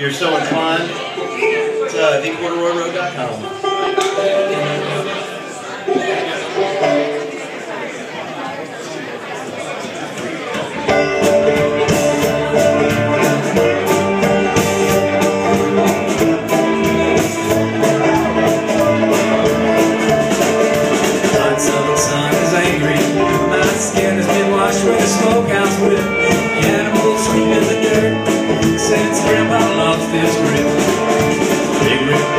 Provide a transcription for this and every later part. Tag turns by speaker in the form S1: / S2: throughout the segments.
S1: you're so inclined, uh, thecorduroyroad.com.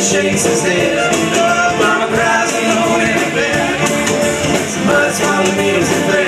S2: Shakes his head Mama cries alone in bed. Somebody's calling me to bed.